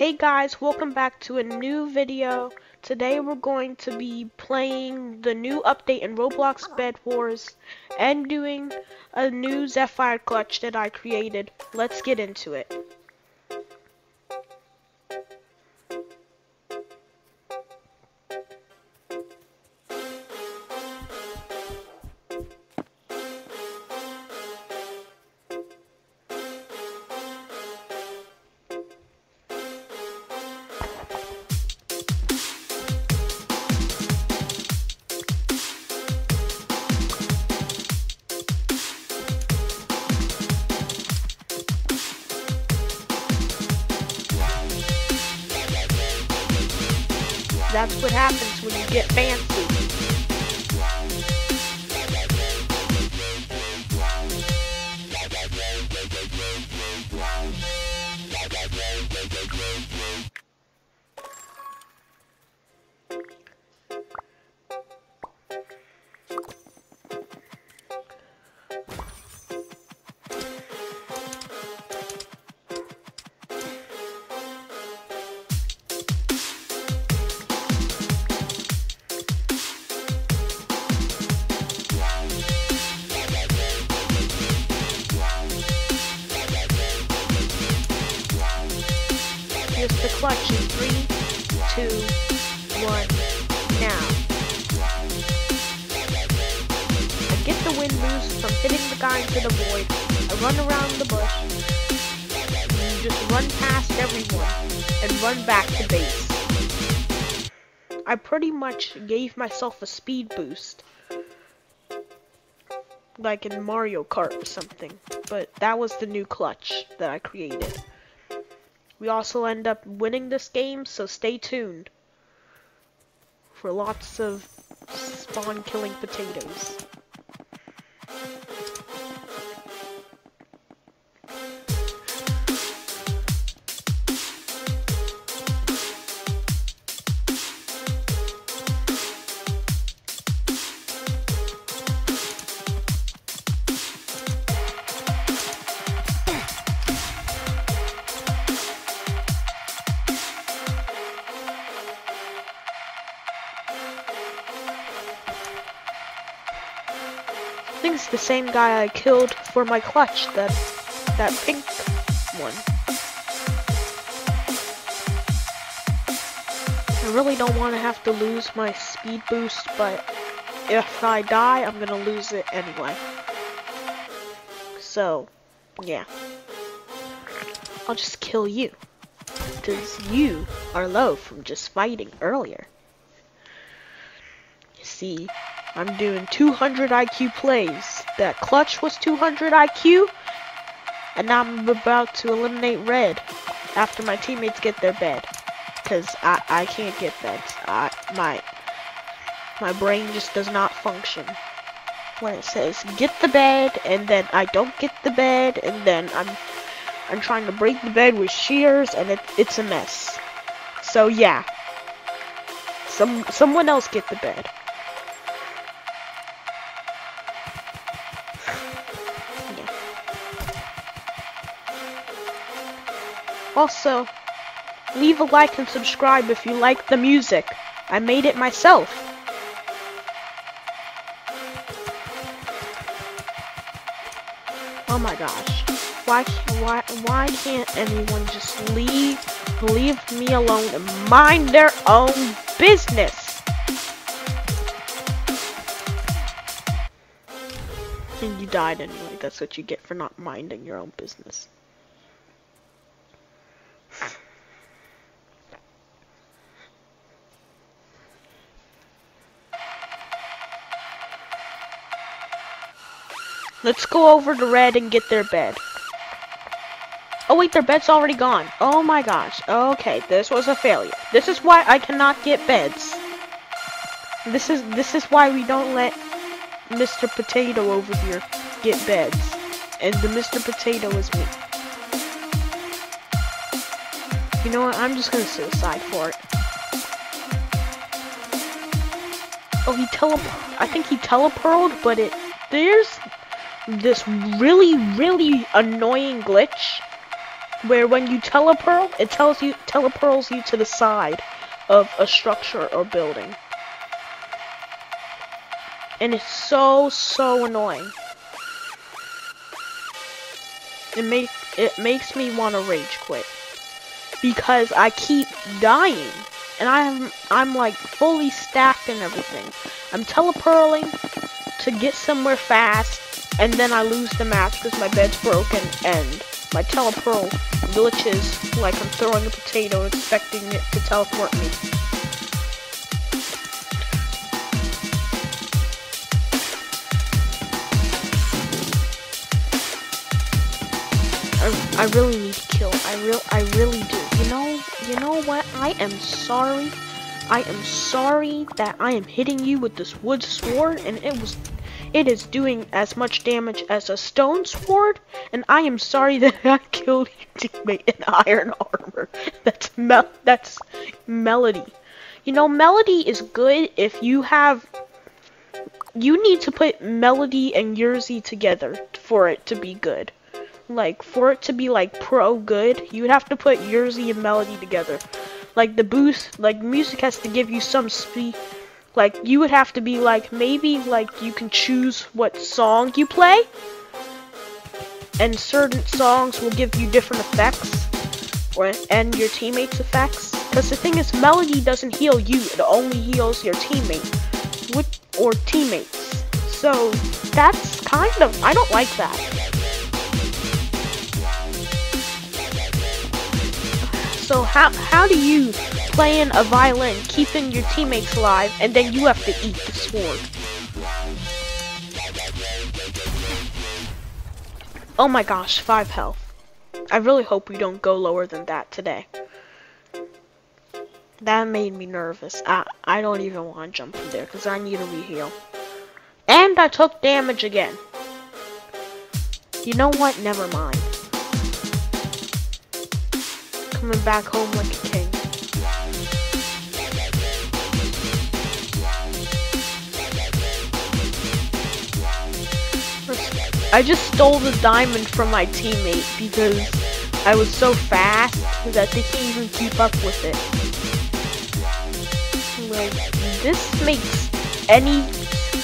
Hey guys, welcome back to a new video. Today we're going to be playing the new update in Roblox Bed Wars and doing a new Zephyr clutch that I created. Let's get into it. That's what happens when you get fancy. Here's the clutch in three, two, one, now. I get the wind boost from hitting the guy into the void. I run around the bush. And just run past everyone and run back to base. I pretty much gave myself a speed boost. Like in Mario Kart or something. But that was the new clutch that I created. We also end up winning this game, so stay tuned for lots of spawn killing potatoes. The same guy I killed for my clutch, that that pink one. I really don't want to have to lose my speed boost, but if I die, I'm gonna lose it anyway. So, yeah. I'll just kill you. Because you are low from just fighting earlier. You see, I'm doing 200 IQ plays. That clutch was 200 IQ. And I'm about to eliminate red after my teammates get their bed. Because I, I can't get beds. I, my, my brain just does not function. When it says get the bed and then I don't get the bed and then I'm I'm trying to break the bed with shears and it, it's a mess. So yeah. Some someone else get the bed. Also, leave a like and subscribe if you like the music. I made it myself. Oh my gosh. Why why why can't anyone just leave leave me alone and mind their own business? And you died anyway. That's what you get for not minding your own business. Let's go over to red and get their bed. Oh wait, their bed's already gone. Oh my gosh. Okay, this was a failure. This is why I cannot get beds. This is this is why we don't let Mr. Potato over here get beds. And the Mr. Potato is me. You know what? I'm just gonna suicide for it. Oh, he tele. I think he teleported, but it there's this really, really annoying glitch where when you telepearl, it tells you telepearls you to the side of a structure or building. And it's so so annoying. It make it makes me want to rage quit because I keep dying and I'm I'm like fully stacked and everything. I'm telepearling to get somewhere fast and then I lose the match because my bed's broken and my telepearl glitches like I'm throwing a potato expecting it to teleport me. I, I really need to kill. I real I really do. You know you know what? I am sorry. I am sorry that I am hitting you with this wood sword and it was it is doing as much damage as a stone sword, and I am sorry that I killed your teammate in iron armor. That's mel that's melody. You know, melody is good if you have you need to put melody and Yerzy together for it to be good. Like for it to be like pro good, you would have to put Yerzy and melody together. Like the boost, like music has to give you some speed like, you would have to be like, maybe, like, you can choose what song you play. And certain songs will give you different effects. Or, and your teammates' effects. Because the thing is, melody doesn't heal you. It only heals your teammate. With, or teammates. So, that's kind of, I don't like that. So how how do you playing a violin, keeping your teammates alive, and then you have to eat the sword. Oh my gosh, 5 health. I really hope we don't go lower than that today. That made me nervous. I, I don't even want to jump in there because I need a reheal. And I took damage again. You know what? Never mind. Coming back home like a king. I just stole the diamond from my teammate because I was so fast that they can't even keep up with it. Like, this makes any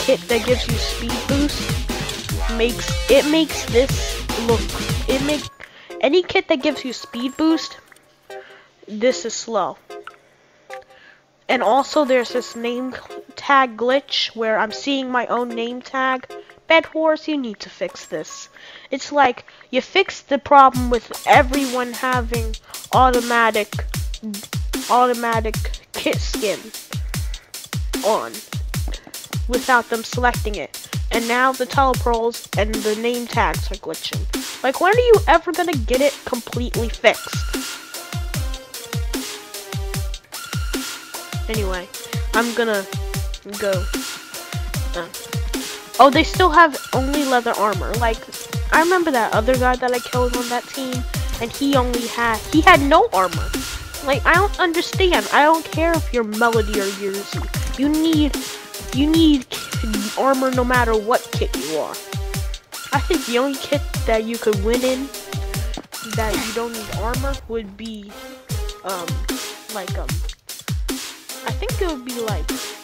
kit that gives you speed boost makes it makes this look it make any kit that gives you speed boost this is slow and also there's this name tag glitch where I'm seeing my own name tag Bed Wars, you need to fix this. It's like you fix the problem with everyone having automatic automatic kit skin on without them selecting it. And now the telepearls and the name tags are glitching. Like when are you ever gonna get it completely fixed? Anyway, I'm gonna go. Uh. Oh, they still have only leather armor. Like, I remember that other guy that I killed on that team, and he only had, he had no armor. Like, I don't understand. I don't care if you're Melody or Yerzy. You need, you need armor no matter what kit you are. I think the only kit that you could win in that you don't need armor would be, um, like, um, I think it would be like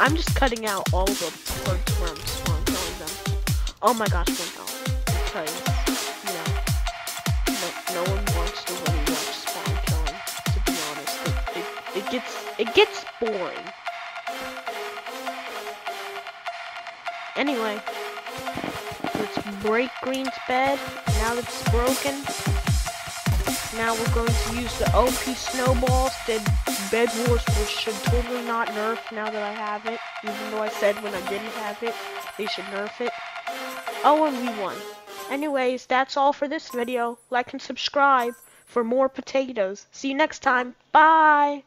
I'm just cutting out all the parts where I'm spawn killing them. Oh my gosh, one health. Because, you know, no, no one wants to really watch spawn killing, to be honest. It, it, it gets, it gets boring. Anyway, let's break Green's bed. Now that it's broken, now we're going to use the OP snowballs that Bed Wars which should totally not nerf now that I have it. Even though I said when I didn't have it, they should nerf it. Oh, and we won. Anyways, that's all for this video. Like and subscribe for more potatoes. See you next time. Bye!